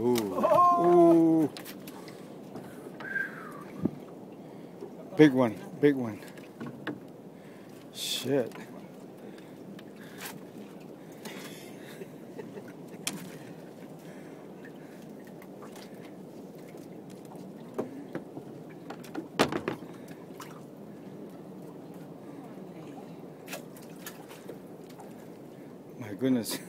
Ooh. Ooh. Big one, big one. Shit. My goodness.